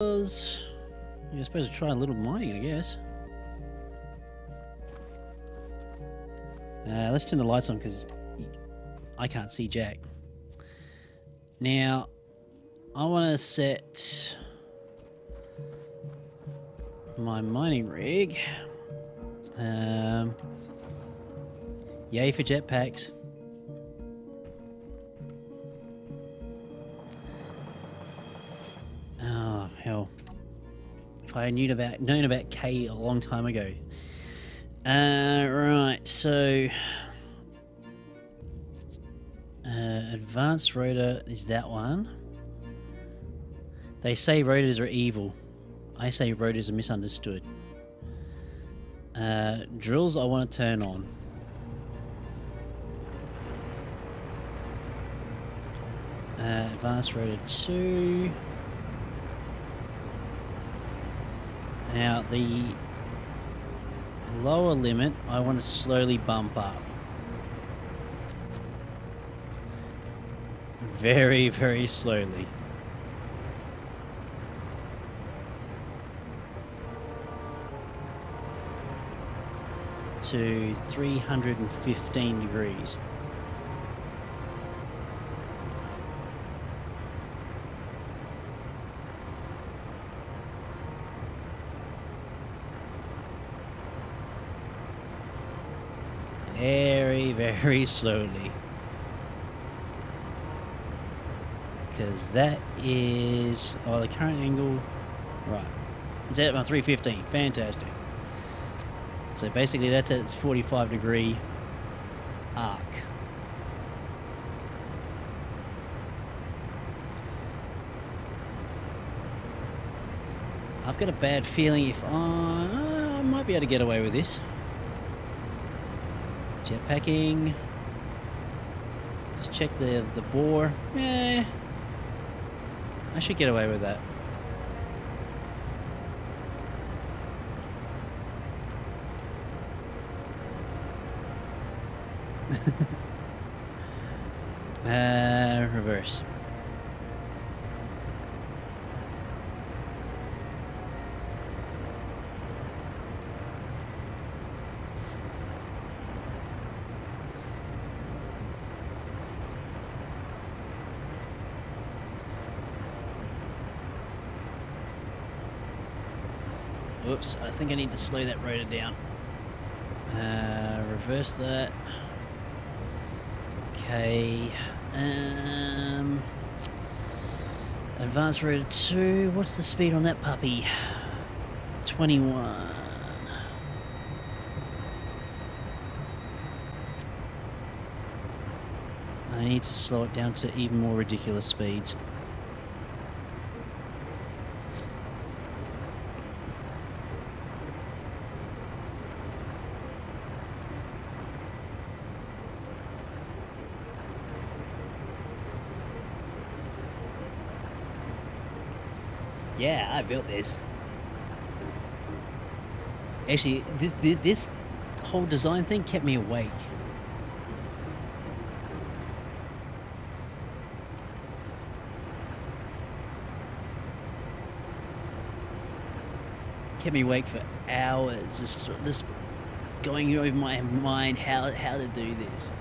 You're supposed to try a little mining, I guess. Uh, let's turn the lights on because I can't see Jack. Now, I want to set my mining rig. Um, yay for jetpacks. I knew about known about K a long time ago. Uh, right, so uh, advanced rotor is that one. They say rotors are evil. I say rotors are misunderstood. Uh, drills I want to turn on. Uh, advanced rotor 2. Now the lower limit I want to slowly bump up. Very, very slowly. To 315 degrees. Very, very slowly. Because that is... Oh, the current angle... Right. It's at my 315. Fantastic. So basically that's at its 45 degree arc. I've got a bad feeling if I, I might be able to get away with this. Jetpacking. Just check the the bore. Eh. I should get away with that. uh, reverse. Whoops, I think I need to slow that rotor down. Uh, reverse that. Okay. Um, advanced rotor 2. What's the speed on that puppy? 21. I need to slow it down to even more ridiculous speeds. Yeah, I built this. Actually, this, this, whole design thing kept me awake. Kept me awake for hours, just just going over my mind how how to do this.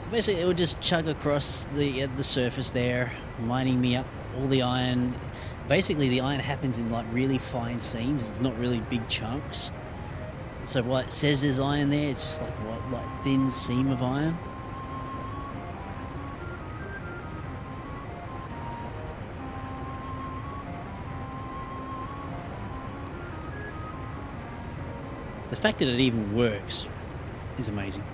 So basically, it would just chug across the uh, the surface there, mining me up all the iron. Basically, the iron happens in like really fine seams. It's not really big chunks. So what it says there's iron there, it's just like what like thin seam of iron. The fact that it even works is amazing.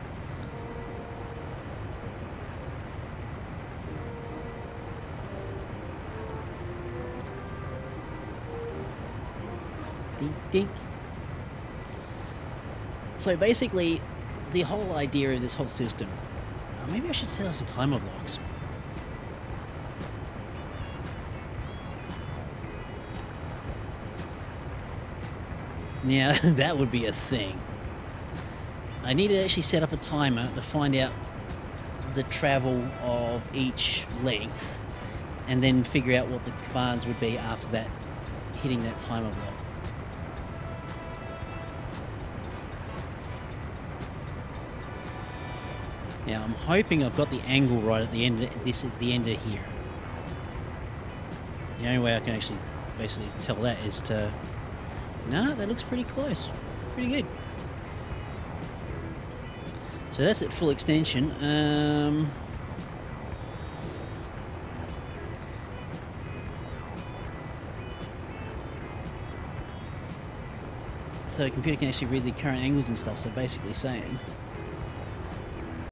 Dink. So basically, the whole idea of this whole system, uh, maybe I should set up some timer blocks. Now, that would be a thing. I need to actually set up a timer to find out the travel of each length and then figure out what the commands would be after that, hitting that timer block. Now I'm hoping I've got the angle right at the end of this at the end of here. The only way I can actually basically tell that is to no, that looks pretty close. Pretty good. So that's at full extension. Um, so the computer can actually read the current angles and stuff. So basically saying